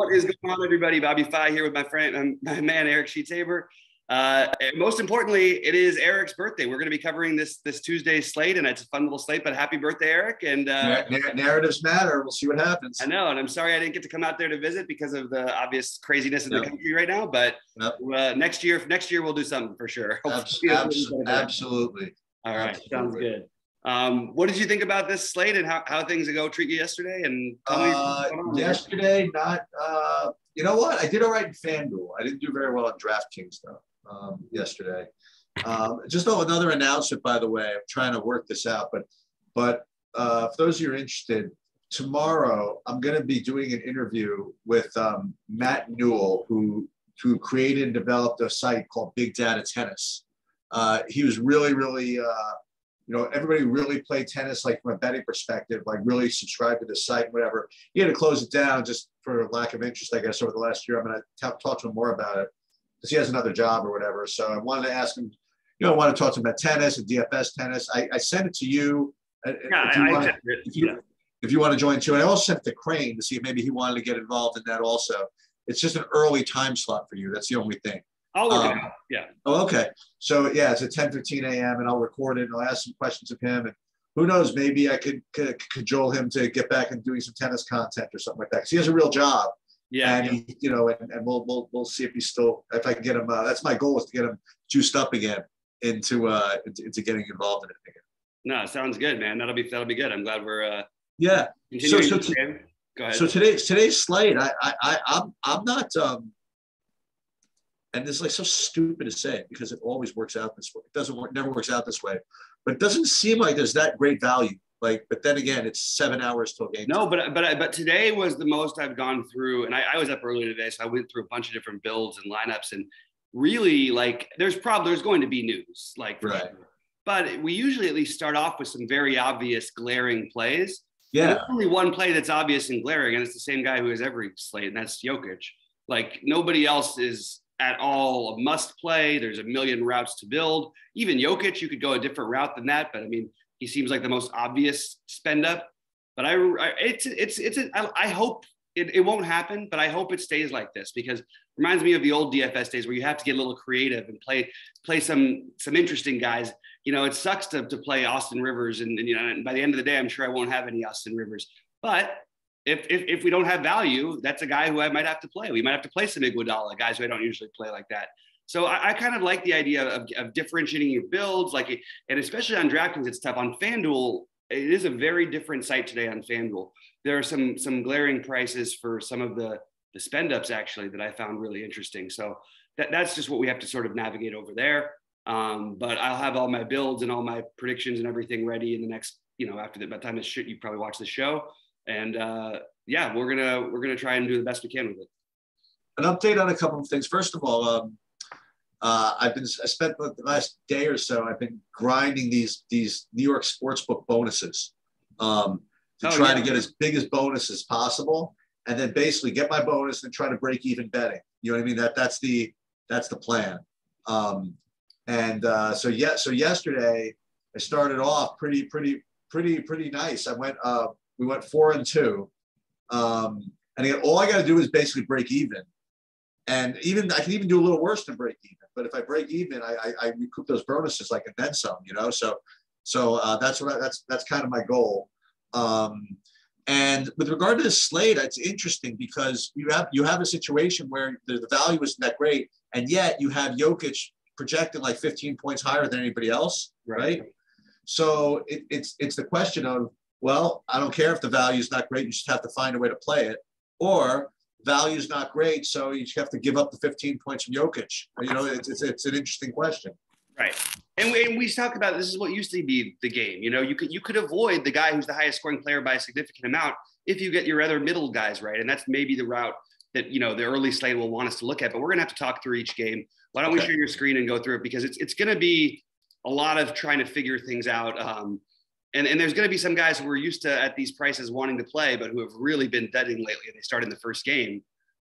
What is going on, everybody? Bobby Fi here with my friend, um, my man Eric Sheetsaber. Uh, most importantly, it is Eric's birthday. We're going to be covering this this Tuesday slate, and it's a fun little slate. But happy birthday, Eric! And uh, Narr- narratives matter. We'll see what happens. I know, and I'm sorry I didn't get to come out there to visit because of the obvious craziness in Yep. the country right now. But Yep. uh, next year, next year we'll do something for sure. Abs- Hopefully it'll abs- be better. absolutely. All right, sounds good. Um, what did you think about this slate and how, how things go treat you yesterday? And Uh, what's going on. yesterday, not. Uh, you know what? I did all right in FanDuel. I didn't do very well on DraftKings though. Um, yesterday. Um, just oh, another announcement, by the way. I'm trying to work this out, but but uh, for those of you who are interested, tomorrow I'm going to be doing an interview with um, Matt Newell, who who created and developed a site called Big Data Tennis. Uh, he was really, really, uh, you know, everybody really played tennis like from a betting perspective, like really subscribed to the site, whatever. He had to close it down just for lack of interest, I guess, over the last year. I'm going to talk to him more about it because he has another job or whatever. So I wanted to ask him, you know, I want to talk to him about tennis and DFS tennis. I, I sent it to you. uh, Yeah, if you I, it. if you, Yeah. if you want to join too. And I also sent it to Crane to see if maybe he wanted to get involved in that also. It's just an early time slot for you. That's the only thing. I'll look um, it up. Yeah. Oh, okay. So yeah, it's at 10 15 a.m. and I'll record it and I'll ask some questions of him. And who knows, maybe I could, could cajole him to get back and doing some tennis content or something like that. Because he has a real job. Yeah. and he, you know, and, and we'll, we'll we'll see if he's still if I can get him. Uh, that's my goal is to get him juiced up again into uh into, into getting involved in it again. No, sounds good, man. That'll be that'll be good. I'm glad we're uh Yeah. so to- to- Go ahead. So today's today's slate, I I, I I'm I'm not um and it's like so stupid to say because it always works out this way. It doesn't work, never works out this way. But it doesn't seem like there's that great value. Like, but then again, it's seven hours till game. no, but but but today was the most I've gone through, and I, I was up early today, so I went through a bunch of different builds and lineups, and really like there's probably there's going to be news, like Right. sure. But we usually at least start off with some very obvious glaring plays. Yeah. There's only one play that's obvious and glaring, and it's the same guy who has every slate, and that's Jokic. Like nobody else is at all a must play. There's a million routes to build. Even Jokic, you could go a different route than that, but I mean, he seems like the most obvious spend up. But I, I it's it's it's a, I, I hope it, it won't happen, but I hope it stays like this because it reminds me of the old DFS days where you have to get a little creative and play play some some interesting guys. You know, it sucks to, to play Austin Rivers, and, and you know, and by the end of the day, I'm sure I won't have any Austin Rivers. But if, if, if we don't have value, that's a guy who I might have to play. We might have to play some Iguodala, guys who I don't usually play like that. So I, I kind of like the idea of, of differentiating your builds, like, and especially on DraftKings, it's tough. On FanDuel, it is a very different site today on FanDuel. There are some some glaring prices for some of the the spend ups actually that I found really interesting. So that, that's just what we have to sort of navigate over there. Um, but I'll have all my builds and all my predictions and everything ready in the next, you know, after the by the time this shit, you probably watch the show. And uh, yeah, we're gonna we're gonna try and do the best we can with it. An update on a couple of things. First of all, um, uh, I've been I spent the last day or so. I've been grinding these these New York sportsbook bonuses um, to Oh, try yeah. to get as big as bonus as possible, and then basically get my bonus and try to break even betting. You know what I mean? That that's the that's the plan. Um, and uh, so yeah, so yesterday I started off pretty pretty pretty pretty nice. I went uh, we went four and two, um, and again, all I got to do is basically break even and even I can even do a little worse than break even. But if I break even, I, I, I recoup those bonuses like and then some, you know. So so uh, that's what I, that's that's kind of my goal. Um, and with regard to the slate, it's interesting because you have you have a situation where the, the value isn't that great, and yet you have Jokic projected like 15 points higher than anybody else, right? So it, it's it's the question of well, I don't care if the value is not great, you just have to find a way to play it, or value is not great, so you just have to give up the 15 points from Jokic. You know, it's, it's, it's an interesting question. Right. And we, and we talk about this is what used to be the game. You know, you could you could avoid the guy who's the highest scoring player by a significant amount if you get your other middle guys right. And that's maybe the route that you know the early slate will want us to look at. But we're gonna have to talk through each game. Why don't we Okay. share your screen and go through it because it's it's gonna be a lot of trying to figure things out. Um, and, and there's going to be some guys who we're used to at these prices wanting to play, but who have really been deading lately. They start in the first game,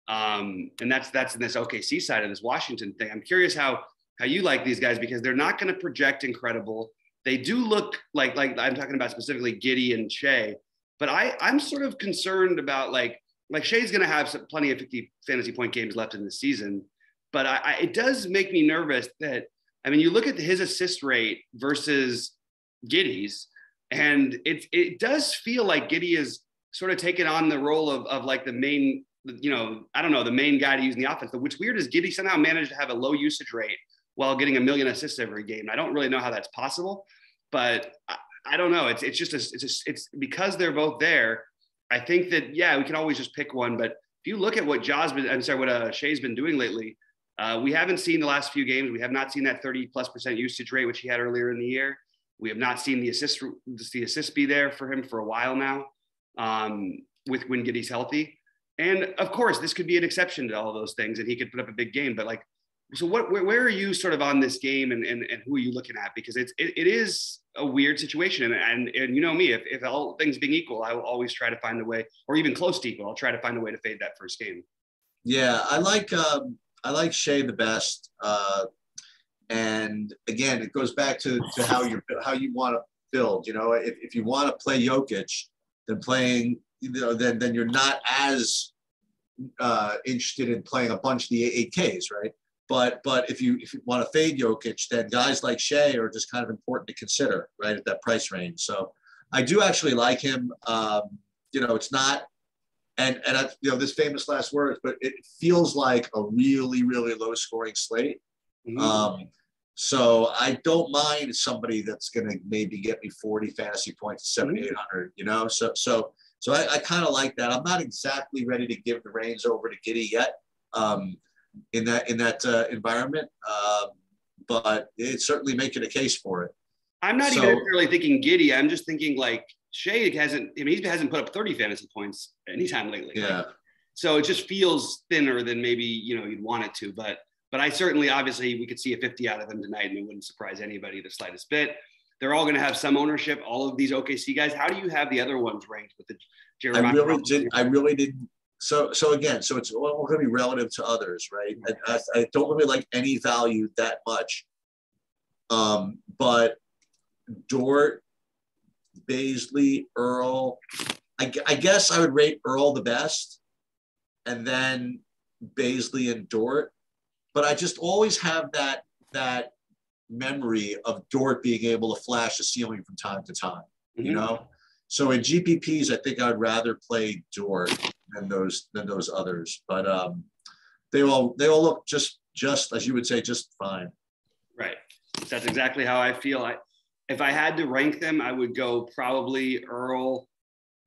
um, and that's that's in this OKC side of this Washington thing. I'm curious how how you like these guys because they're not going to project incredible. They do look like like I'm talking about specifically Giddey and Shai, but I I'm sort of concerned about like like Shai's going to have some, plenty of 50 fantasy point games left in the season, but I, I, it does make me nervous that I mean, you look at his assist rate versus Giddey's, and it it does feel like Giddey is sort of taken on the role of of like the main, you know, I don't know, the main guy to use in the offense. But what's weird is Giddey somehow managed to have a low usage rate while getting a million assists every game. I don't really know how that's possible, but I, I don't know. It's it's just a, it's it's because they're both there. I think that yeah, we can always just pick one, but if you look at what Ja's been, I'm sorry, what uh, Shai's been doing lately, uh, we haven't seen the last few games. We have not seen that 30 plus percent usage rate, which he had earlier in the year. We have not seen the assist, the assist be there for him for a while now um, with when Giddey's healthy. And of course, this could be an exception to all those things, and he could put up a big game. But like, so what? Where, where are you sort of on this game, and, and, and who are you looking at? Because it's it, it is a weird situation, and, and and you know me, if if all things being equal, I will always try to find a way, or even close to equal, I'll try to find a way to fade that first game. Yeah, I like um, I like Shai the best. Uh, and again, it goes back to, to how you how you want to build. You know, if, if you want to play Jokic, then playing you know then then you're not as uh, interested in playing a bunch of the eight Ks, right? But but if you if you want to fade Jokic, then guys like Shai are just kind of important to consider, right, at that price range. So I do actually like him. Um, you know, it's not and and I, you know this famous last words, but it feels like a really really low scoring slate. Mm-hmm. Um, so I don't mind somebody that's going to maybe get me 40 fantasy points, 7,800. Mm-hmm. You know, so so so I, I kind of like that. I'm not exactly ready to give the reins over to Giddey yet um, in that in that uh, environment, um, but it's certainly making a case for it. I'm not so, even really thinking Giddey. I'm just thinking like Shai hasn't. I mean, he hasn't put up 30 fantasy points anytime lately. Yeah. So it just feels thinner than maybe you know you'd want it to. But but I certainly, obviously, we could see a 50 out of them tonight, and it wouldn't surprise anybody the slightest bit. They're all going to have some ownership. All of these OKC guys. How do you have the other ones ranked with the Jeremiah? I really did. I really didn't. So so again, so it's all going to be relative to others, right? I, I, I don't really like any value that much. Um, but Dort Bazley, Earl. I, I, guess I would rate Earl the best, and then Bazley and Dort. But I just always have that that memory of Dort being able to flash the ceiling from time to time. Mm-hmm. You know, so in GPPs, I think I'd rather play Dort than those than those others. But um, they all they all look just just as you would say, just fine. Right. That's exactly how I feel. I if I had to rank them, I would go probably Earl,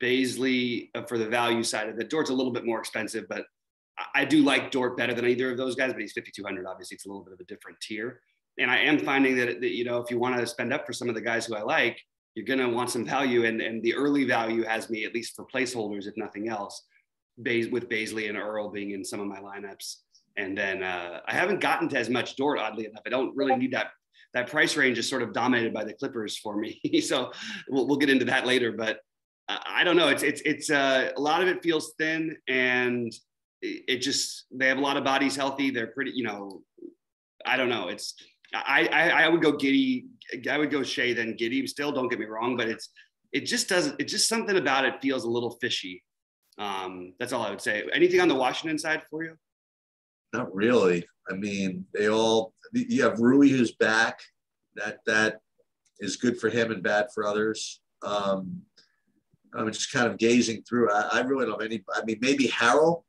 Bazley uh, for the value side of it. Dort's a little bit more expensive, but I do like Dort better than either of those guys. But he's 5200. Obviously, it's a little bit of a different tier. And I am finding that, that you know if you want to spend up for some of the guys who I like, you're going to want some value, and and the early value has me at least for placeholders, if nothing else, with Bazley and Earl being in some of my lineups. And then uh, I haven't gotten to as much Dort, oddly enough. I don't really need that that price range is sort of dominated by the Clippers for me. so we'll, we'll get into that later, but uh, I don't know. It's, it's, it's uh, a lot of it feels thin and it, just, they have a lot of bodies healthy. They're pretty, you know, I don't know. It's, I, I, I would go Giddey. I would go Shai then Giddey. still don't get me wrong, but it's, it just doesn't, It's just something about it feels a little fishy. Um, that's all I would say. Anything on the Washington side for you? Not really. I mean, they all you have Rui who's back. That that is good for him and bad for others. Um, I'm just kind of gazing through. I, I really don't have any. I mean, maybe Harrell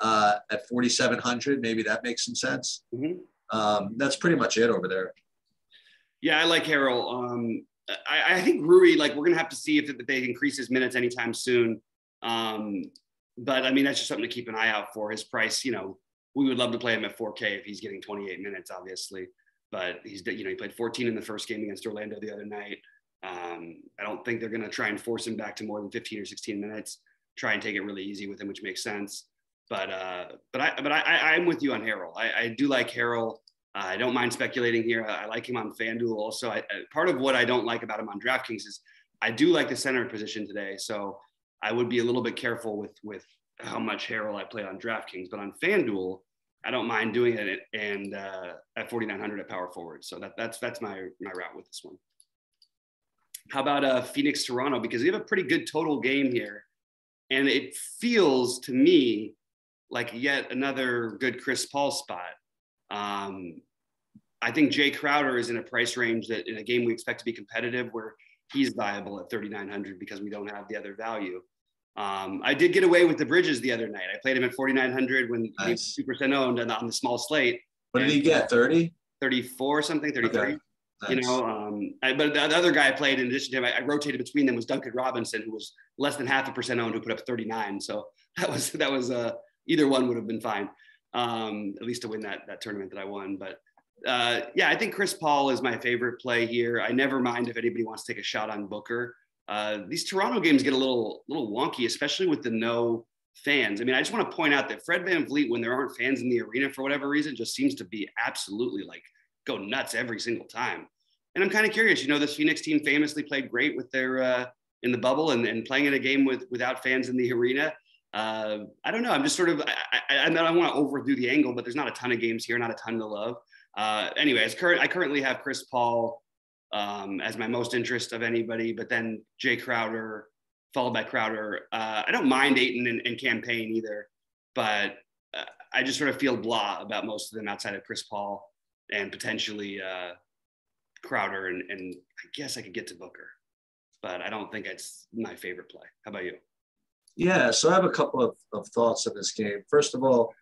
uh, at 4,700. Maybe that makes some sense. Mm-hmm. Um, that's pretty much it over there. Yeah, I like Harrell. Um, I, I, think Rui, like, we're gonna have to see if, if they increase his minutes anytime soon. Um, but I mean, that's just something to keep an eye out for. His price, you know, we would love to play him at 4K if he's getting 28 minutes, obviously. But he's, you know, he played 14 in the first game against Orlando the other night. Um, I don't think they're going to try and force him back to more than 15 or 16 minutes. Try and take it really easy with him, which makes sense. But uh, but I but I, I am with you on Harrell. I, I do like Harrell. Uh, I don't mind speculating here. I, I like him on FanDuel also. I, part of what I don't like about him on DraftKings is I do like the center position today. So I would be a little bit careful with with how much Harrell I play on DraftKings. But on FanDuel, I don't mind doing it and uh, at 4,900 at power forward. So that, that's that's my my route with this one. How about uh, Phoenix Toronto? Because we have a pretty good total game here. And it feels to me like yet another good Chris Paul spot. Um, I think Jae Crowder is in a price range that in a game we expect to be competitive where he's viable at 3,900 because we don't have the other value. Um, I did get away with the Bridges the other night. I played him at 4,900 when nice. he was 2% owned and on the small slate. What did he get? 30? 34 something, 33. Okay. Nice. You know, um, I, but the, other guy I played in addition to him, I, I, rotated between them was Duncan Robinson, who was less than half a percent owned, who put up 39. So that was that was uh, either one would have been fine, um, at least to win that that tournament that I won. But uh, yeah, I think Chris Paul is my favorite play here. I never mind if anybody wants to take a shot on Booker. Uh, these Toronto games get a little little wonky, especially with the no fans. I mean, I just want to point out that Fred VanVleet, when there aren't fans in the arena for whatever reason, just seems to be absolutely like go nuts every single time. And I'm kind of curious, you know, this Phoenix team famously played great with their uh, in the bubble and, and playing in a game with without fans in the arena. Uh, I don't know. I'm just sort of, I, I, I don't want to overdo the angle, but there's not a ton of games here, not a ton to love. Uh, anyways, I currently have Chris Paul um, as my most interest of anybody, but then Jae Crowder, followed by Crowder. Uh, I don't mind Ayton and, and Cam Payne either, but uh, I just sort of feel blah about most of them outside of Chris Paul and potentially uh, Crowder, and, and I guess I could get to Booker, but I don't think it's my favorite play. How about you? Yeah, so I have a couple of, of thoughts on this game. First of all,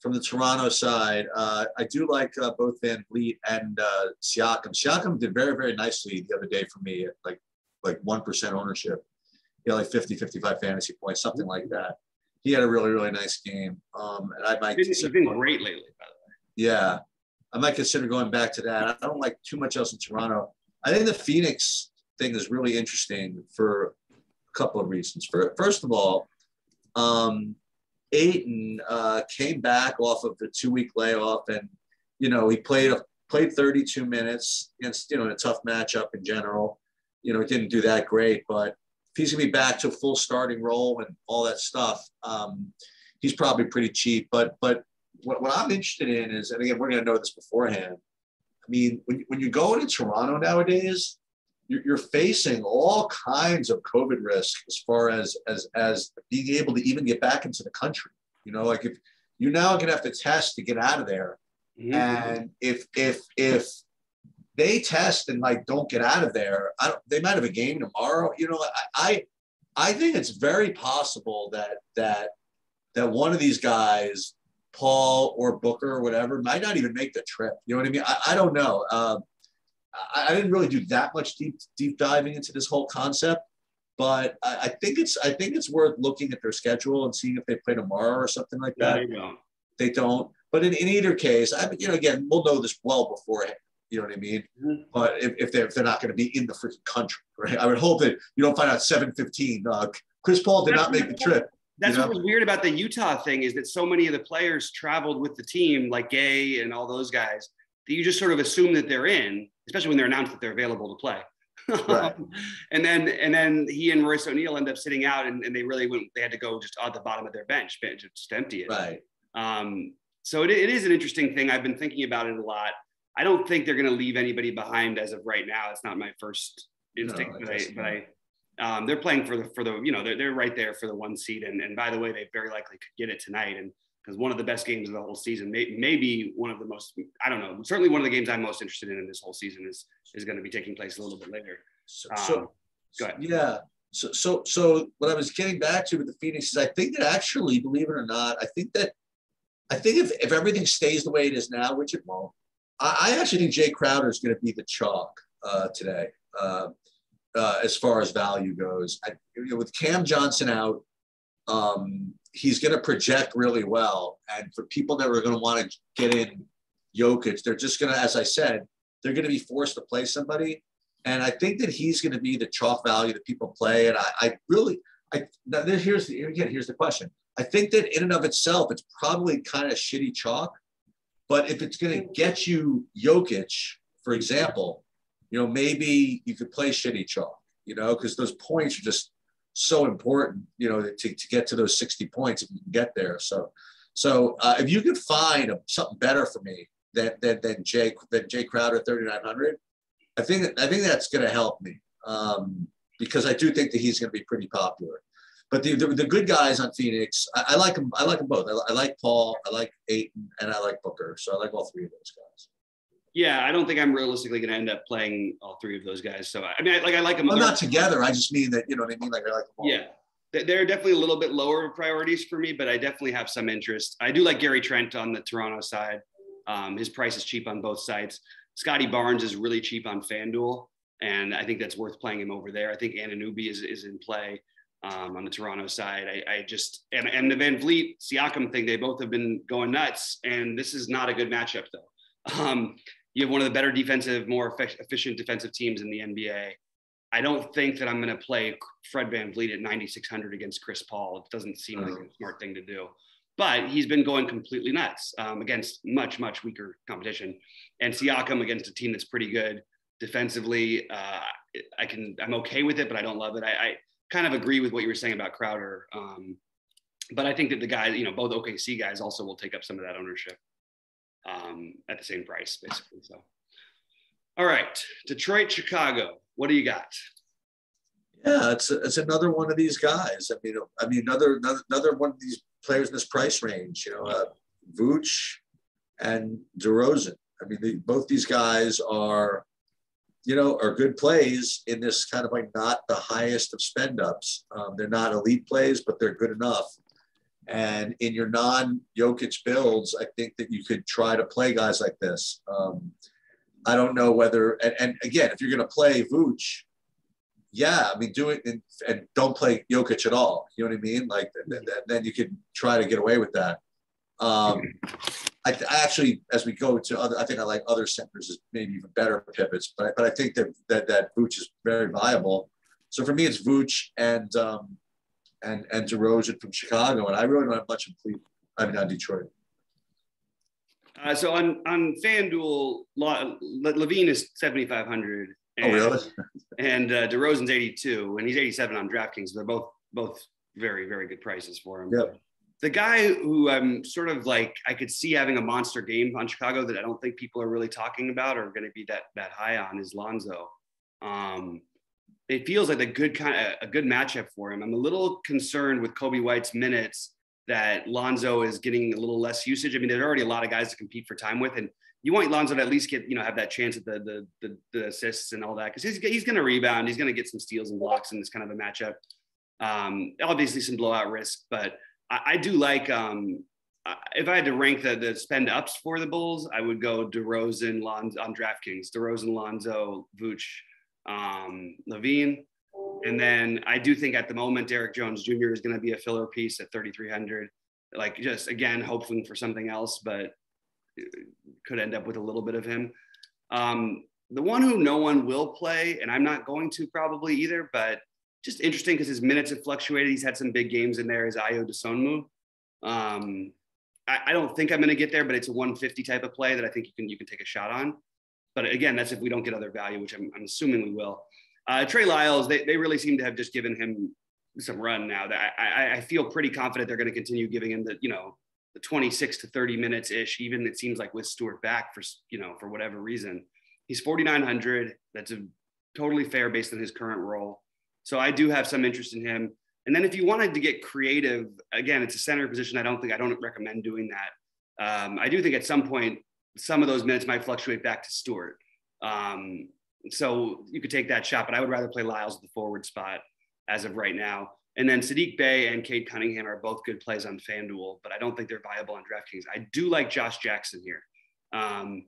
from the Toronto side, uh, I do like uh, both VanVleet and uh, Siakam. Siakam did very, very nicely the other day for me, at like like 1% ownership. You know, like 50, 55 fantasy points, something like that. He had a really, really nice game. Um, and I might he's been, been great lately, by the way. Yeah. I might consider going back to that. I don't like too much else in Toronto. I think the Phoenix thing is really interesting for couple of reasons. For, it. first of all, um, Ayton uh, came back off of the two week layoff, and you know he played played 32 minutes against you know a tough matchup in general. You know, he didn't do that great, but if he's gonna be back to a full starting role and all that stuff, um, he's probably pretty cheap. But but what, what I'm interested in is, and again, we're gonna know this beforehand. I mean, when, when you go to Toronto nowadays, you're facing all kinds of COVID risk as far as as as being able to even get back into the country. You know, like if you're now gonna have to test to get out of there, mm-hmm. and if if if they test and like don't get out of there, I don't, they might have a game tomorrow. You know, I I think it's very possible that that that one of these guys, Paul or Booker or whatever, might not even make the trip. You know what I mean? I, I don't know. Um, I, I didn't really do that much deep deep diving into this whole concept, but I, I, think it's I think it's worth looking at their schedule and seeing if they play tomorrow or something like that. they don't. They don't. But in, in either case, I you know again we'll know this well beforehand. You know what I mean? Mm-hmm. But if, if they're if they're not going to be in the freaking country, right? I would hope that you don't find out 7:15. Uh, Chris Paul did that's not make the trip. That's you know? what was weird about the Utah thing is that so many of the players traveled with the team, like Gay and all those guys, that you just sort of assume that they're in especially when they're announced that they're available to play. Right. and then and then he and Royce O'Neale end up sitting out, and, and they really went. They had to go just at the bottom of their bench, just empty it. Right. Um, so it, it is an interesting thing. I've been thinking about it a lot. I don't think they're going to leave anybody behind as of right now. It's not my first instinct, no, but I, but I, um, they're playing for the for the you know they're, they're right there for the one seed, and and by the way, they very likely could get it tonight. And because one of the best games of the whole season, may, maybe one of the most, I don't know, certainly one of the games I'm most interested in in this whole season is is going to be taking place a little bit later. So, um, so go ahead. Yeah. So, so, so what I was getting back to with the Phoenix is I think that actually, believe it or not, I think that, I think if, if everything stays the way it is now, which it won't, I, I actually think Jae Crowder is going to be the chalk uh, today uh, uh, as far as value goes. I, you know, with Cam Johnson out, um, he's going to project really well. And for people that are going to want to get in Jokic, they're just going to, as I said, they're going to be forced to play somebody. And I think that he's going to be the chalk value that people play. And I, I really, I now here's the again, here's the question. I think that in and of itself, it's probably kind of shitty chalk. But if it's going to get you Jokic, for example, you know, maybe you could play shitty chalk, you know, because those points are just so important, you know, to, to get to those 60 points if you can get there. So, so uh, if you could find a, something better for me than, than, than Jae, than Jae Crowder 3,900, I think, I think that's going to help me um, because I do think that he's going to be pretty popular. but the, the, the good guys on Phoenix, I, I, like them. I like them both. I, I, like Paul, I like Ayton, and I like Booker. So I like all three of those guys. Yeah, I don't think I'm realistically going to end up playing all three of those guys. So I mean, I, like I like them. Well, not together. I just mean that you know what I mean. Like I like them all. Yeah, they're definitely a little bit lower priorities for me, but I definitely have some interest. I do like Gary Trent on the Toronto side. Um, his price is cheap on both sides. Scottie Barnes is really cheap on FanDuel, and I think that's worth playing him over there. I think Anunoby is, is in play um, on the Toronto side. I, I, just and, and the VanVleet Siakam thing, they both have been going nuts, and this is not a good matchup though. Um, you have one of the better defensive, more efficient defensive teams in the NBA. I don't think that I'm going to play Fred VanVleet at 9,600 against Chris Paul. It doesn't seem like a smart thing to do. But he's been going completely nuts um, against much, much weaker competition. And Siakam against a team that's pretty good defensively. Uh, I can, I'm okay with it, but I don't love it. I, I kind of agree with what you were saying about Crowder. Um, but I think that the guys, you know, both OKC guys also will take up some of that ownership um, at the same price, basically. So, all right, Detroit, Chicago. What do you got? Yeah, it's it's another one of these guys. I mean, I mean, another another, another one of these players in this price range. You know, uh, Vooch and DeRozan. I mean, they, both these guys are, you know, are good plays in this kind of like not the highest of spend ups. Um, they're not elite plays, but they're good enough. And in your non Jokic builds, I think that you could try to play guys like this. Um, I don't know whether, and, and again, if you're going to play Vooch, yeah, I mean, do it and, and, don't play Jokic at all. You know what I mean? Like, then, then you could try to get away with that. Um, I, I, actually, as we go to other, I think I like other centers as maybe even better pivots, but I, but I think that that that Vooch is very viable. So for me, it's Vooch and um, and and DeRozan from Chicago, and I really don't have much in Cleveland. I mean, on Detroit. Uh, so on on FanDuel, LaVine is seventy five hundred. Oh really? and uh, DeRozan's eighty two, and he's eighty seven on DraftKings. They're both both very very good prices for him. Yep. The guy who I'm sort of like I could see having a monster game on Chicago that I don't think people are really talking about or going to be that that high on is Lonzo. Um, it feels like a good kind of a good matchup for him. I'm a little concerned with Coby White's minutes that Lonzo is getting a little less usage. I mean, there's already a lot of guys to compete for time with, and you want Lonzo to at least get, you know, have that chance at the the the, the assists and all that because he's he's going to rebound, he's going to get some steals and blocks in this kind of a matchup. Um, obviously, some blowout risk, but I, I do like. Um, if I had to rank the, the spend ups for the Bulls, I would go DeRozan, Lonzo on DraftKings, DeRozan, Lonzo, Vooch, um, LaVine. And then I do think at the moment, Derrick Jones Jr. is going to be a filler piece at 3,300. Like just again, hoping for something else, but could end up with a little bit of him. Um, the one who no one will play, and I'm not going to probably either, but just interesting because his minutes have fluctuated. He's had some big games in there. Is Ayo Dosunmu. Um, I, I, don't think I'm going to get there, but it's a 150 type of play that I think you can you can take a shot on. But again, that's if we don't get other value, which I'm, I'm assuming we will. Uh, Trey Lyles, they, they really seem to have just given him some run now. That I, I feel pretty confident they're going to continue giving him the you know the 26 to 30 minutes ish. Even it seems like with Stewart back for you know for whatever reason, he's 4,900. That's a totally fair based on his current role. So I do have some interest in him. And then if you wanted to get creative, again, it's a center position. I don't think I don't recommend doing that. Um, I do think at some point some of those minutes might fluctuate back to Stewart. Um, so you could take that shot, but I would rather play Lyles at the forward spot as of right now. And then Sadiq Bey and Cade Cunningham are both good plays on FanDuel, but I don't think they're viable on DraftKings. I do like Josh Jackson here. Um,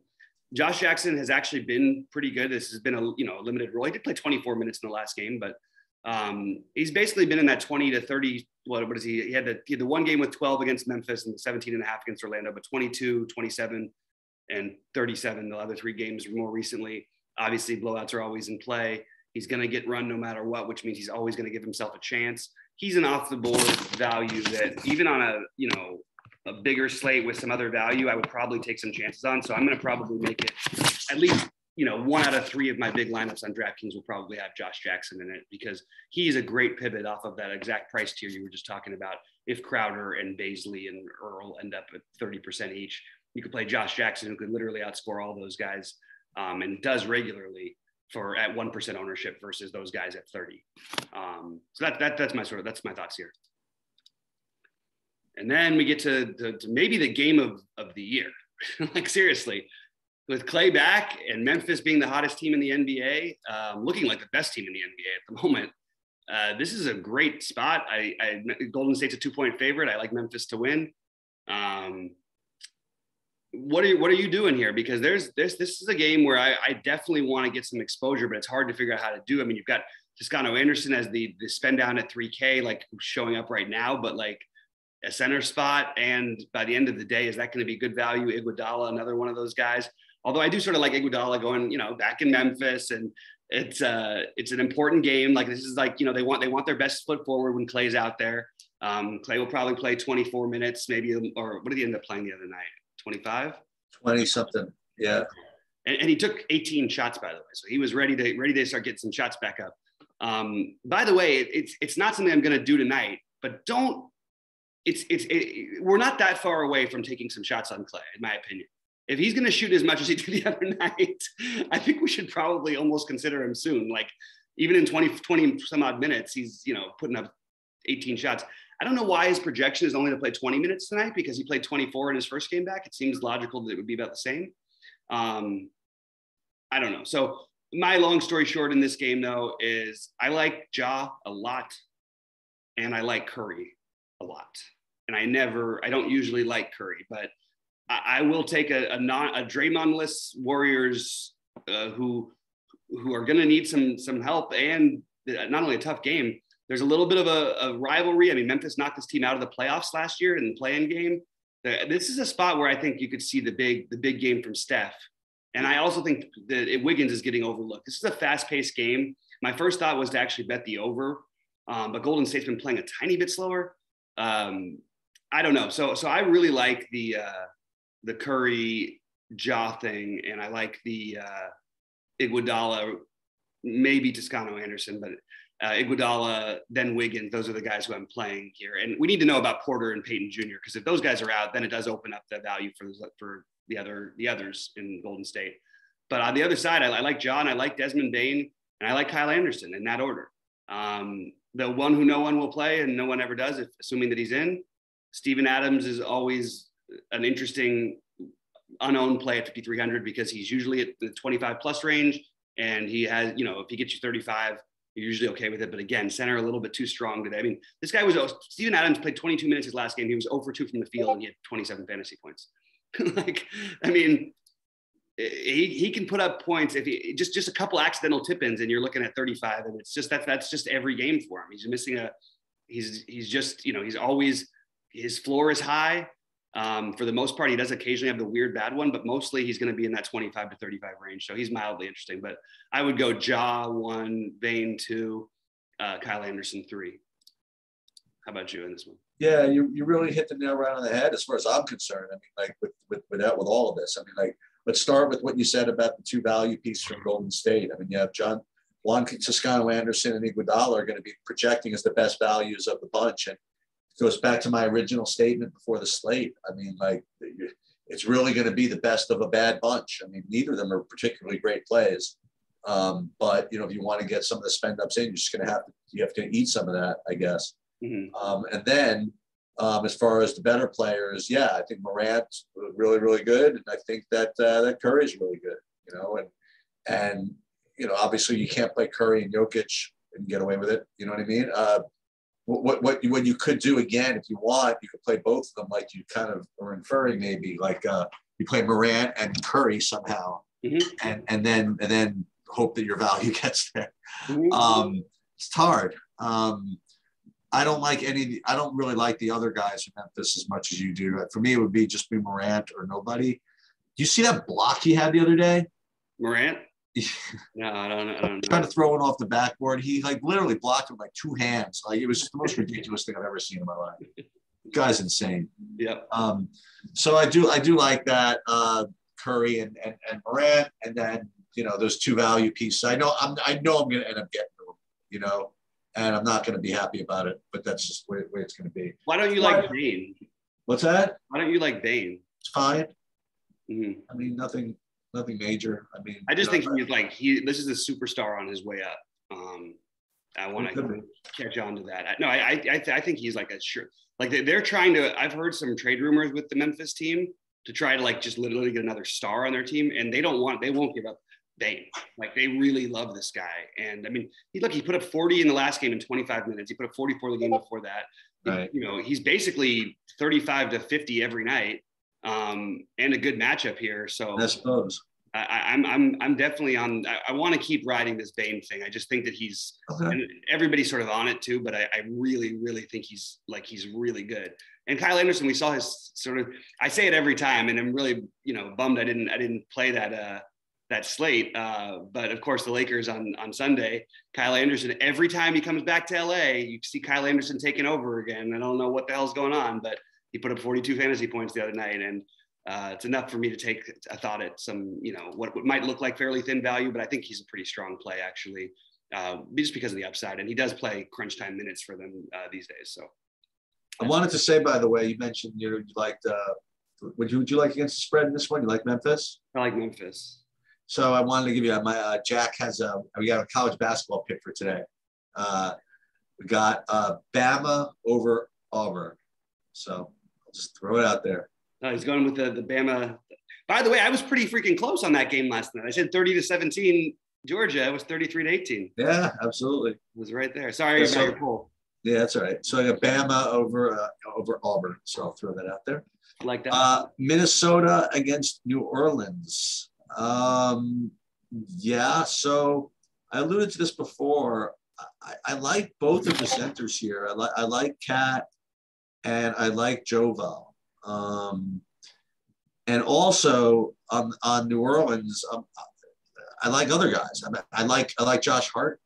Josh Jackson has actually been pretty good. This has been a you know limited role. He did play 24 minutes in the last game, but um, he's basically been in that 20 to 30. What, what is he? He had, the, he had the one game with 12 against Memphis and the 17 and a half against Orlando, but 22, 27, and 37 the other three games more recently. Obviously, blowouts are always in play. He's going to get run no matter what, which means he's always going to give himself a chance. He's an off the board value that even on a you know a bigger slate with some other value, I would probably take some chances on. So I'm going to probably make it at least you know one out of three of my big lineups on DraftKings will probably have Josh Jackson in it because he's a great pivot off of that exact price tier you were just talking about. If Crowder and Bazley and Earl end up at 30% each, you could play Josh Jackson, who could literally outscore all those guys um, and does regularly for at one percent ownership versus those guys at thirty. Um, so that that that's my sort of that's my thoughts here. And then we get to, to, to maybe the game of, of the year. like seriously, with Clay back and Memphis being the hottest team in the NBA, um, looking like the best team in the NBA at the moment. Uh, this is a great spot. I, I, Golden State's a two point favorite. I like Memphis to win. Um, what are you, what are you doing here? Because there's this this is a game where I, I definitely want to get some exposure, but it's hard to figure out how to do. I mean, you've got Toscano Anderson as the the spend down at 3K, like showing up right now, but like a center spot. And by the end of the day, is that going to be good value? Iguodala, another one of those guys. Although I do sort of like Iguodala going, you know, back in Memphis, and it's uh it's an important game. Like this is like you know they want they want their best foot forward when Clay's out there. Um, Clay will probably play 24 minutes, maybe, or what did he end up playing the other night? 25? 20 something. Yeah. And, and, he took 18 shots, by the way. So he was ready to ready to start getting some shots back up. Um, by the way, it's it's not something I'm going to do tonight, but don't. It's it's it, we're not that far away from taking some shots on Clay, in my opinion. If he's going to shoot as much as he did the other night, I think we should probably almost consider him soon. Like even in 20, 20 some odd minutes, he's you know putting up 18 shots. I don't know why his projection is only to play 20 minutes tonight because he played 24 in his first game back. It seems logical that it would be about the same. Um, I don't know. So my long story short in this game though is I like Ja a lot, and I like Curry a lot. And I never, I don't usually like Curry, but I, I will take a, a non a Draymond-less Warriors uh, who who are going to need some some help and not only a tough game there's a little bit of a, a, rivalry. I mean, Memphis knocked this team out of the playoffs last year in the play-in game. This is a spot where I think you could see the big the big game from Steph. And I also think that Wiggins is getting overlooked. This is a fast-paced game. My first thought was to actually bet the over, um, but Golden State's been playing a tiny bit slower. Um, I don't know. So so I really like the uh, the Curry Ja thing, and I like the uh, Iguodala, maybe Toscano Anderson, but uh, Iguodala, then Wiggins. Those are the guys who I'm playing here, and we need to know about Porter and Payton Jr. because if those guys are out, then it does open up the value for for the other the others in Golden State. But on the other side, I, I like John, I like Desmond Bane, and I like Kyle Anderson in that order. Um, the one who no one will play and no one ever does, if, assuming that he's in. Steven Adams is always an interesting unowned play at 5,300 because he's usually at the 25 plus range, and he has, you know, if he gets you 35 you're usually okay with it. But again, center a little bit too strong today. I mean, this guy was oh, Steven Adams played 22 minutes his last game. He was oh over two from the field and he had 27 fantasy points. like, I mean, he, he can put up points if he just just a couple accidental tip-ins and you're looking at 35 and it's just that's that's just every game for him. He's missing a he's he's just you know he's always his floor is high um, for the most part, he does occasionally have the weird bad one, but mostly he's going to be in that 25 to 35 range. So he's mildly interesting. But I would go Ja one, Bane two, uh, Kyle Anderson three. How about you in this one? Yeah, you, you really hit the nail right on the head as far as I'm concerned. I mean, like with with with, that, with all of this. I mean, like let's start with what you said about the two value pieces from Golden State. I mean, you have John Juan Toscano Anderson and Iguodala are going to be projecting as the best values of the bunch, and goes back to my original statement before the slate. I mean, like it's really going to be the best of a bad bunch. I mean, neither of them are particularly great plays. Um, but you know, if you want to get some of the spend ups in, you're just going to have to you have to eat some of that, I guess. Mm-hmm. Um, and then um, as far as the better players, yeah, I think Morant's really really good, and I think that uh, that Curry's really good. You know, and and you know, obviously you can't play Curry and Jokic and get away with it. You know what I mean? Uh, what what you, what you could do again if you want, you could play both of them like you kind of are inferring maybe like uh, you play Morant and Curry somehow, mm-hmm. and and then and then hope that your value gets there. Mm-hmm. Um, it's hard. Um, I don't like any. I don't really like the other guys in Memphis as much as you do. For me, it would be just be Morant or nobody. Do you see that block he had the other day? Morant. no, I don't, I don't Trying to throw it off the backboard. He like literally blocked him like two hands. Like it was just the most ridiculous thing I've ever seen in my life. The guy's insane. Yeah. Um, so I do I do like that uh, Curry and, and and Morant, and then you know those two value pieces. I know I'm I know I'm to end up getting them. You know, and I'm not going to be happy about it, but that's just the way, way it's going to be. Why don't you like Bane? What's that? Why don't you like Bane? It's fine. Mm-hmm. I mean, nothing nothing major. I mean, I just think he's like he. This is a superstar on his way up. Um, I want to catch on to that. I- No, I I, I, th- I think he's like a sure. Like they- they're trying to. I've heard some trade rumors with the Memphis team to try to like just literally get another star on their team, and they don't want. They won't give up. Bane. Like they really love this guy, and I mean, he look. He put up 40 in the last game in 25 minutes. He put up 44 the game before that. Right. You know, he's basically 35 to 50 every night, um, and a good matchup here. So I suppose. I, I- I'm I'm I'm definitely on. I, I want to keep riding this Bane thing. I just think that he's Okay. and everybody's sort of on it too. But I, I really really think he's like he's really good. And Kyle Anderson, we saw his sort of. I say it every time, and I'm really you know bummed I didn't I didn't play that uh that slate. Uh, but of course the Lakers on on Sunday. Kyle Anderson. Every time he comes back to LA, you see Kyle Anderson taking over again. I don't know what the hell's going on, but he put up 42 fantasy points the other night and uh, it's enough for me to take a thought at some, you know, what, what might look like fairly thin value, but I think he's a pretty strong play actually, uh, just because of the upside. And he does play crunch time minutes for them uh, these days. So I wanted to say, by the way, you mentioned you, you liked. Uh, would you would you like against the spread in this one? You like Memphis? I like Memphis. So I wanted to give you my uh, Jack has a we got a college basketball pick for today. Uh, we got uh, Bama over Auburn. So just throw it out there. Uh, he's going with the, the Bama. By the way, I was pretty freaking close on that game last night. I said 30 to 17 Georgia. It was 33 to 18. Yeah, absolutely. It was right there. Sorry Yes, about sir. your poll. Yeah, that's all right. So I got Bama over uh, over Auburn. So I'll throw that out there. Like that. Uh, Minnesota against New Orleans. Um, yeah, so I alluded to this before. I, I like both of the centers here. I like I like KAT and I like Joval. Um, and also on, on New Orleans, um, I like other guys. I, I like I like Josh Hart,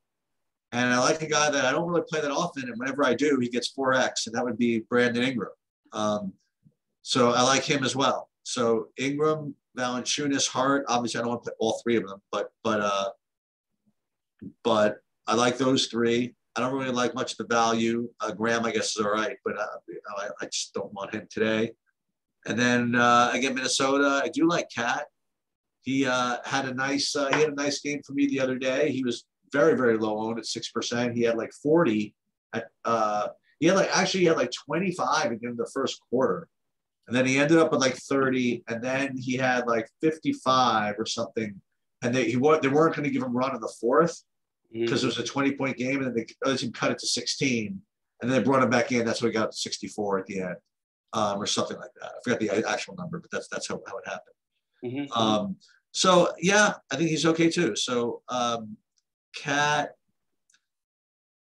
and I like a guy that I don't really play that often. And whenever I do, he gets 4x, and that would be Brandon Ingram. Um, so I like him as well. So Ingram, Valanciunas, Hart. Obviously, I don't want to put all three of them, but but uh, but I like those three. I don't really like much of the value. Uh, Graham, I guess, is all right, but uh, I, I just don't want him today. And then uh, again, Minnesota. I do like KAT. He uh, had a nice uh, he had a nice game for me the other day. He was very very low owned at six percent. He had like forty at uh, he had like actually he had like twenty five in the first quarter, and then he ended up with like thirty, and then he had like fifty five or something, and they he they weren't going to give him run in the fourth. Because it was a 20 point game and then the other team cut it to 16 and then they brought him back in. That's what he got to 64 at the end um, or something like that. I forgot the actual number, but that's that's how, how it happened. Mhm. Um, so yeah, I think he's okay too. So um, KAT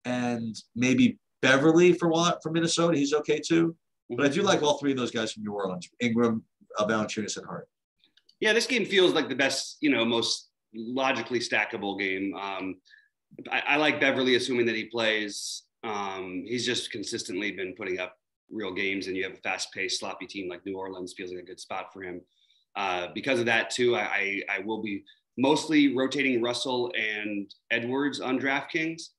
and maybe Beverley for what for Minnesota, he's okay too. But I do like all three of those guys from New Orleans: Ingram, uh, Valanciunas, and Hart. Yeah, this game feels like the best, you know, most logically stackable game. Um, I, I like Beverley, assuming that he plays. Um, he's just consistently been putting up real games, and you have a fast-paced, sloppy team like New Orleans feels like a good spot for him. Uh, because of that, too, I, I, I will be mostly rotating Russell and Edwards on DraftKings,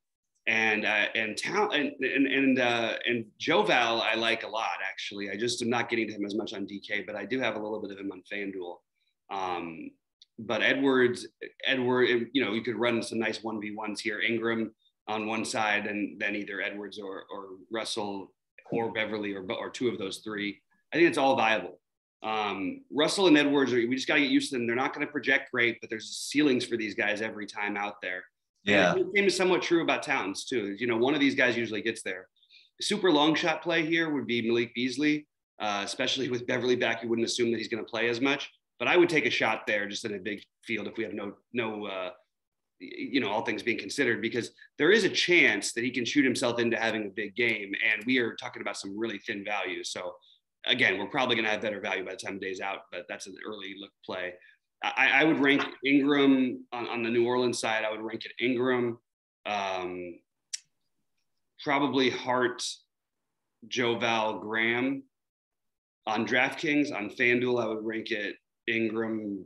and uh, and town and and and uh, and Joval I like a lot actually. I just am not getting to him as much on DK, but I do have a little bit of him on FanDuel. Um, but Edwards, Edward, you know, you could run some nice one v ones here. Ingram on one side, and then either Edwards or or Russell or Beverley or or two of those three. I think it's all viable. Um, Russell and Edwards, are, we just got to get used to them. They're not going to project great, but there's ceilings for these guys every time out there. Yeah. The same is somewhat true about Towns too. You know, one of these guys usually gets there. Super long shot play here would be Malik Beasley, uh, especially with Beverley back. You wouldn't assume that he's going to play as much, but I would take a shot there just in a big field if we have no no. Uh, you know, all things being considered, because there is a chance that he can shoot himself into having a big game, and we are talking about some really thin value So, again, we're probably going to have better value by the time the day's out, but that's an early look play. I, I would rank Ingram on, on the New Orleans side. I would rank it Ingram, um, probably Hart, Joval, Graham. On DraftKings, on FanDuel, I would rank it Ingram,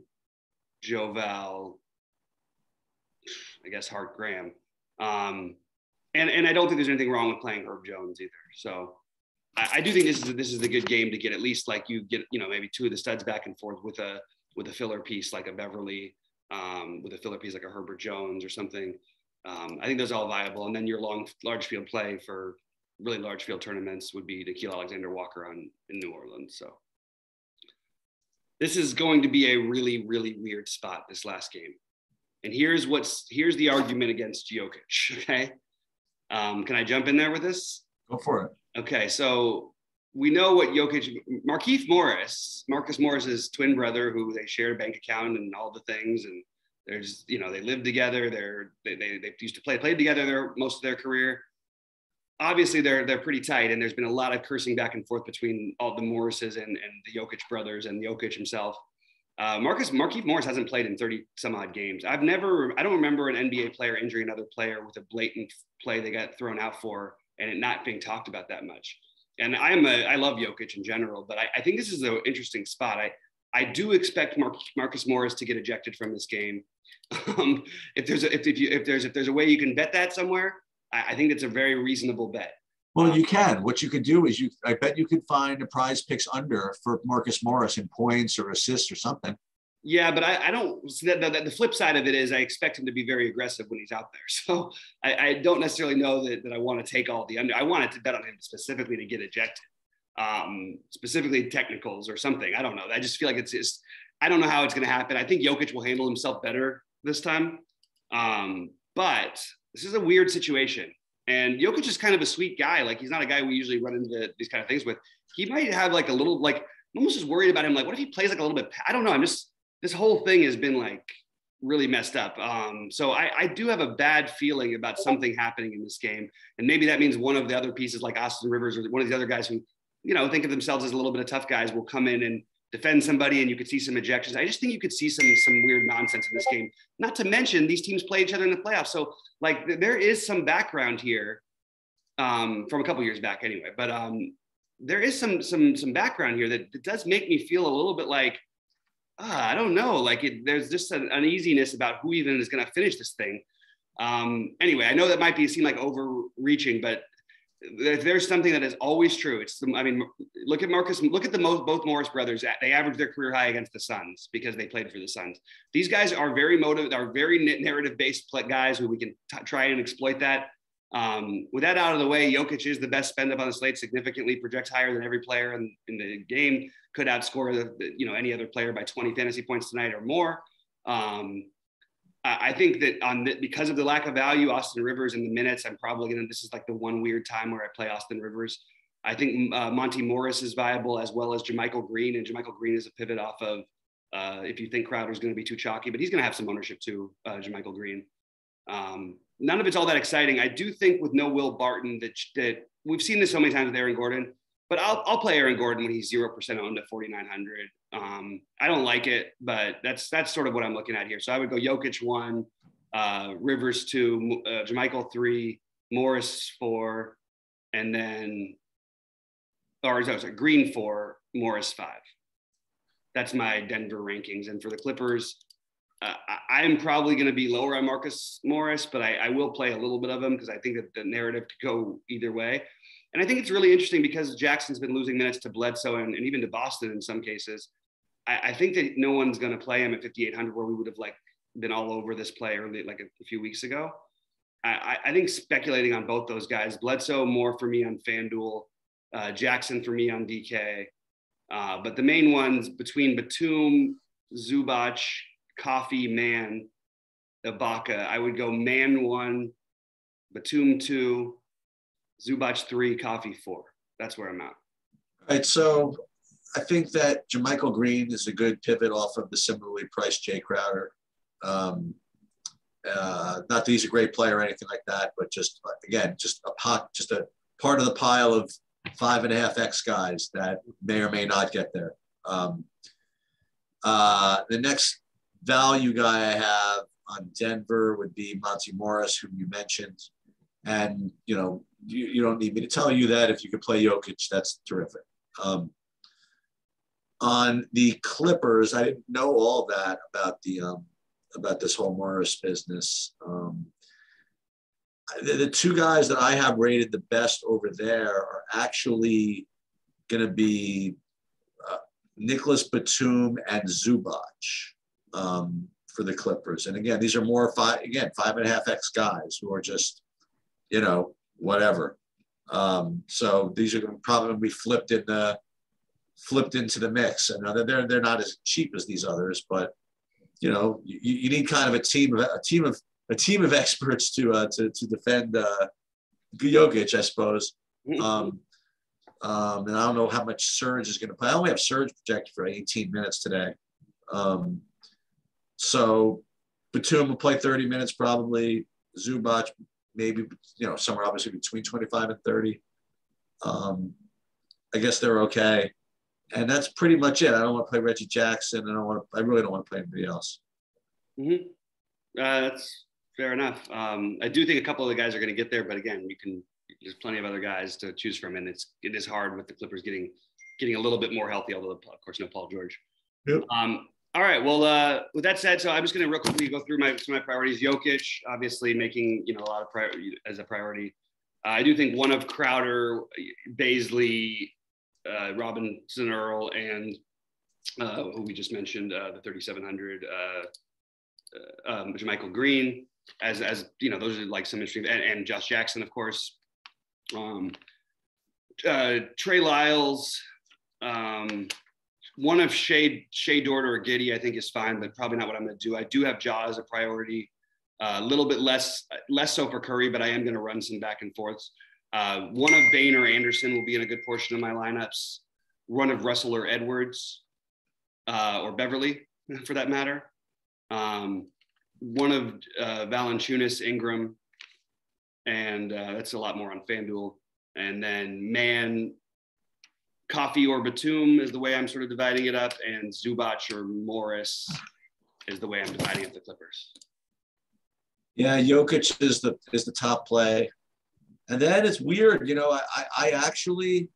Joval, I guess Hart, Graham. Um, and and I don't think there's anything wrong with playing Herb Jones either. So I, I do think this is this is a good game to get at least like you get you know maybe two of the studs back and forth with a with a filler piece like a Beverley, um, with a filler piece like a Herbert Jones or something. Um, I think those are all viable. And then your long, large field play for really large field tournaments would be Nickeil Alexander Walker on in New Orleans. So this is going to be a really, really weird spot this last game. And here's what's here's the argument against Jokic. Okay. Um, can I jump in there with this? Go for it. Okay, so we know what Jokic, Markieff Morris, Marcus Morris's twin brother, who they share a bank account and all the things, and there's you know they live together. They're they they, they used to play played together their most of their career. Obviously, they're they're pretty tight, and there's been a lot of cursing back and forth between all the Morrises and and the Jokic brothers and Jokic himself. Uh, Marcus Markieff Morris hasn't played in 30 some odd games. I've never I don't remember an NBA player injuring another player with a blatant play they got thrown out for and it not being talked about that much. And I'm a I love Jokic in general, but I, I think this is an interesting spot. I I do expect Mark, Marcus Morris to get ejected from this game. Um, if there's a, if, if, you, if there's if there's a way you can bet that somewhere, I, I think it's a very reasonable bet. Well, you can. What you could do is you. I bet you could find a PrizePicks under for Marcus Morris in points or assists or something. Yeah, but I, I don't. The, the, the, flip side of it is I expect him to be very aggressive when he's out there. So I, I don't necessarily know that, that I want to take all the under. I wanted to bet on him specifically to get ejected, um, specifically technicals or something. I don't know. I just feel like it's just. I don't know how it's going to happen. I think Jokic will handle himself better this time. Um, but this is a weird situation. And Jokic is kind of a sweet guy. Like he's not a guy we usually run into these kind of things with. He might have like a little like I'm almost just worried about him. Like, what if he plays like a little bit? I don't know. I'm just this whole thing has been like really messed up. Um, so I, I, do have a bad feeling about something happening in this game, and maybe that means one of the other pieces, like Austin Rivers or one of the other guys who, you know, think of themselves as a little bit of tough guys, will come in and defend somebody, and you could see some ejections. I just think you could see some some weird nonsense in this game. Not to mention these teams play each other in the playoffs, so like there is some background here um, from a couple years back, anyway. But um, there is some some some background here that, that does make me feel a little bit like ah, I don't know. Like it, there's just an uneasiness about who even is going to finish this thing. Um, anyway, I know that might be seem like overreaching, but there's something that is always true, it's the, I mean, look at Marcus, look at the most, both Morris brothers. They averaged their career high against the Suns because they played for the Suns. These guys are very motive, are very narrative based guys who we can t- try and exploit that. Um, with that out of the way, Jokic is the best spend up on the slate, significantly projects higher than every player in, in the game, could outscore the, you know any other player by 20 fantasy points tonight or more. Um, I, think that on the, because of the lack of value, Austin Rivers in the minutes, I'm probably gonna. This is like the one weird time where I play Austin Rivers. I think uh, Monte Morris is viable as well as JaMychal Green, and JaMychal Green is a pivot off of. Uh, if you think Crowder's going to be too chalky, but he's going to have some ownership too, uh, JaMychal Green. Um, none of it's all that exciting. I do think with no Will Barton that that we've seen this so many times with Aaron Gordon, but I'll I'll play Aaron Gordon when he's zero percent owned at forty nine hundred. Um, I don't like it, but that's that's sort of what I'm looking at here. So I would go Jokic one, uh, Rivers two, uh, JaMychal three, Morris four, and then or sorry, Green four, Morris five. That's my Denver rankings, and for the Clippers, uh, I am probably going to be lower on Marcus Morris, but I, I will play a little bit of him because I think that the narrative could go either way. And I think it's really interesting because Jackson's been losing minutes to Bledsoe and, and even to Boston in some cases. I, I think that no one's going to play him at 5,800 where we would have like been all over this play early, like a, a few weeks ago. I, I, think speculating on both those guys, Bledsoe more for me on FanDuel, uh, Jackson for me on DK. Uh, but the main ones between Batum, Zubac, Coffey, Mann, Ibaka. I would go Mann one, Batum two, Zubac three, Coffey four. That's where I'm at. All right. So I think that JaMychal Green is a good pivot off of the similarly priced Jae Crowder. Um, uh, not that he's a great player or anything like that, but just again, just a pot, just a part of the pile of five and a half X guys that may or may not get there. Um, uh, the next value guy I have on Denver would be Monte Morris, who you mentioned. And, you know, you, you don't need me to tell you that if you could play Jokic, that's terrific. Um, on the Clippers, I didn't know all that about the um, about this whole Morris business. Um, the, the, two guys that I have rated the best over there are actually going to be uh, Nicholas Batum and Zubac um, for the Clippers. And again, these are more five again five and a half X guys who are just, you know, whatever. Um, so these are probably going to be flipped in the flipped into the mix. And they're they're not as cheap as these others, but you know, you, you need kind of a team of a team of a team of experts to uh, to to defend uh, Jokic, I suppose. Mm-hmm. Um, um, and I don't know how much Serge is going to play. I only have Serge projected for 18 minutes today. Um, so Batum will play 30 minutes probably. Zubac maybe you know somewhere obviously between 25 and 30. Um, I guess they're okay, and that's pretty much it. I don't want to play Reggie Jackson. I don't want to. I really don't want to play anybody else. Mm-hmm. Uh, that's fair enough. Um, I do think a couple of the guys are going to get there, but again, you can. There's plenty of other guys to choose from, and it's it is hard with the Clippers getting getting a little bit more healthy. Although of course, no Paul George. Yep. Um, all right. Well, uh, with that said, so I'm just going to real quickly go through my some of my priorities. Jokic, obviously, making you know a lot of priority as a priority. Uh, I do think one of Crowder, Bazley, uh, Robinson Earl, and uh, who we just mentioned, uh, the 3700, uh, um, Michael Green as as you know those are like some interesting and, and Josh Jackson of course, um, uh, Trey Lyles, um, one of Shai Shai Dort or Giddey, I think is fine, but probably not what I'm going to do. I do have Ja as a priority, uh, a little bit less less so for Curry, but I am going to run some back and forths. Uh, one of Bane or Anderson will be in a good portion of my lineups. One of Russell or Edwards uh, or Beverley, for that matter. Um, one of uh, Valanciunas, Ingram, and uh, that's a lot more on FanDuel. And then Mann, Coffey or Batum is the way I'm sort of dividing it up, and Zubac or Morris is the way I'm dividing up the Clippers. Yeah, Jokic is the is the top play, and then it's weird. You know, I I actually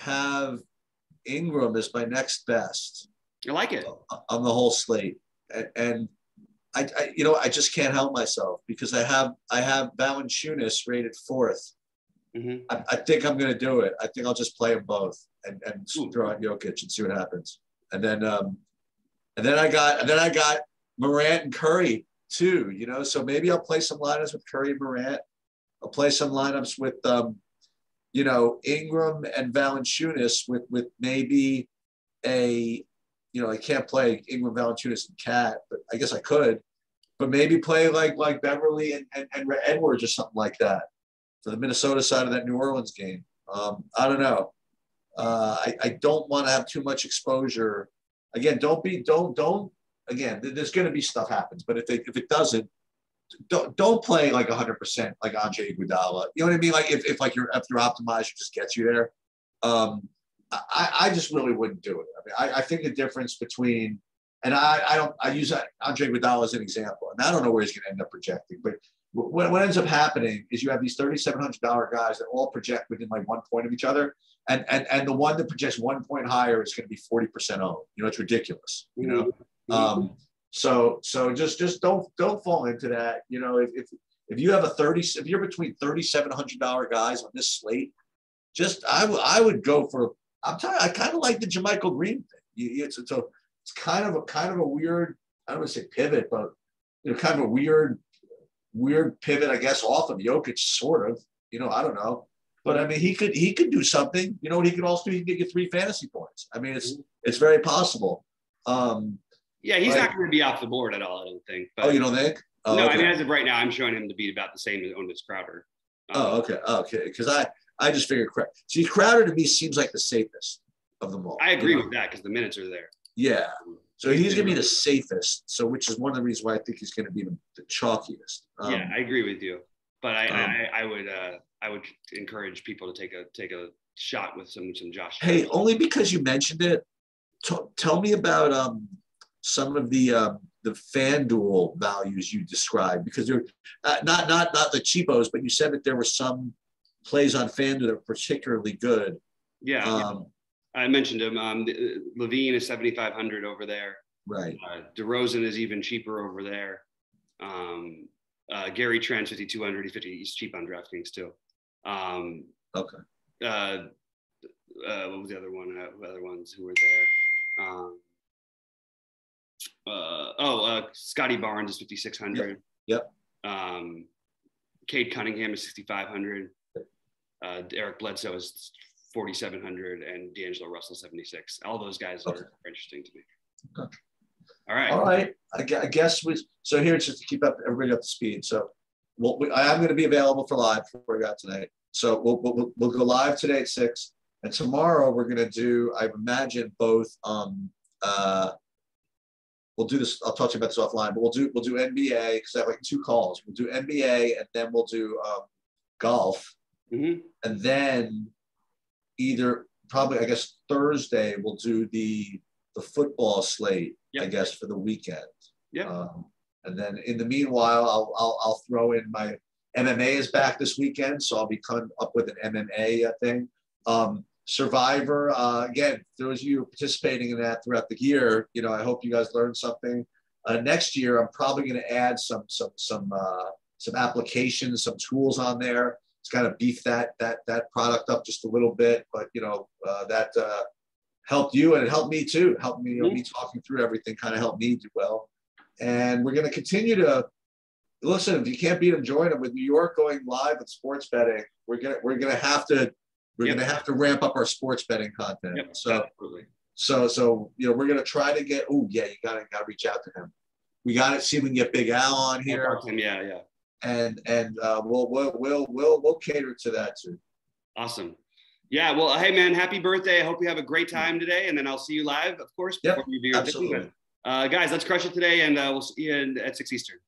have Ingram as my next best. I like it on the whole slate, and, and I, I, you know, I just can't help myself because I have I have Valanciunas rated 4th mm-hmm. I, I, think I'm going to do it. I think I'll just play them both and, and throw out Jokic and see what happens. And then um, and then I got and then I got Morant and Curry too. You know, so maybe I'll play some lineups with Curry and Morant. I'll play some lineups with um, you know, Ingram and Valanciunas with with maybe a you know, I can't play Ingram, Valanciunas, and KAT, but I guess I could. But maybe play like like Beverley and, and, and Edwards or something like that for the Minnesota side of that New Orleans game. Um, I don't know. Uh, I, I don't want to have too much exposure. Again, don't be don't don't again. There's going to be stuff happens, but if they, if it doesn't, don't don't play like 100 percent like Andre Iguodala. You know what I mean? Like if, if like your if your optimizer just gets you there. Um, I, I just really wouldn't do it. I mean, I, I think the difference between, and I, I don't, I use Andre Iguodala as an example, and I don't know where he's going to end up projecting, but what, what ends up happening is you have these $3,700 guys that all project within like one point of each other. And, and, and the one that projects one point higher is going to be 40% owned. You know, it's ridiculous, you know? Mm-hmm. Um, so, so just, just don't, don't fall into that. You know, if, if, if you have a 30, if you're between $3,700 guys on this slate, just, I, w- I would I would go for I'm telling you, I kind of like the JaMychal Green thing. It's, it's a it's kind of a kind of a weird, I don't want to say pivot, but you know, kind of a weird, weird pivot, I guess, off of Jokic, sort of. You know, I don't know. But I mean, he could he could do something. You know what he could also do? He could get you three fantasy points. I mean, it's it's very possible. Um, yeah, he's not going to be off the board at all. I don't think. But, oh, you don't think? Oh, no, okay. I mean, as of right now, I'm showing him to be about the same as Otis Crowder. Um, oh, okay, okay. Because I I just figured Crowder. See, Crowder to me seems like the safest of them all. I agree you know? with that because the minutes are there. Yeah. So he's going to be the safest. So, which is one of the reasons why I think he's going to be the, the chalkiest. Um, yeah, I agree with you. But I, um, I, I, would, uh, I would encourage people to take a take a shot with some some Josh. Hey, only because you mentioned it. T- tell me about um, some of the um, the FanDuel values you described because they're uh, not not not the cheapos, but you said that there were some plays on FanDuel that are particularly good. Yeah, um, I mentioned him. Um, LaVine is 7,500 over there. Right. Uh, DeRozan is even cheaper over there. Um, uh, Gary Trent 5,200. He's 50. He's cheap on DraftKings too. Um, okay. Uh, uh, what was the other one? Uh, other ones who were there? Um, uh, oh, uh, Scottie Barnes is 5,600. Yep. Um, Cade Cunningham is 6,500. Uh, Eric Bledsoe is 4,700 and D'Angelo Russell 76. All those guys are, Okay. are interesting to me. Okay. All right. All right. I, I guess we, so here, just to keep up everybody up to speed. So well, we, I am going to be available for live before we got tonight. So we'll, we'll, we'll go live today at six. And tomorrow we're going to do, I imagine both, um, uh, we'll do this, I'll talk to you about this offline, but we'll do, we'll do NBA because I have like two calls. We'll do NBA and then we'll do, um, golf. Mhm. And then either probably, I guess Thursday, we'll do the, the football slate, I guess, for the weekend. Yep. Um, and then in the meanwhile, I'll, I'll, I'll throw in my MMA is back this weekend, so I'll be coming up with an MMA thing. Um, Survivor, uh, again, those of you participating in that throughout the year, you know, I hope you guys learned something. Uh, next year, I'm probably going to add some some some uh, some applications, some tools on there. It's kind of beef that that that product up just a little bit, but you know uh, that uh, helped you and it helped me too. It helped me, you know, me talking through everything kind of helped me do well. And we're going to continue to listen. If you can't beat them, join them. With New York going live with sports betting, we're gonna we're gonna have to we're Yep. gonna have to ramp up our sports betting content. Yep. So Absolutely. so so you know we're gonna try to get. Oh yeah, you gotta gotta reach out to him. We got to see if we can get Big Al on here, Yeah. Yeah. And and uh, we'll we'll we'll we'll we'll cater to that too. Awesome. Yeah. Well, hey, man, happy birthday. I hope you have a great time today. And then I'll see you live, of course, Yep, before you do your absolutely. Uh, guys, let's crush it today. And uh, we'll see you in, at 6 Eastern.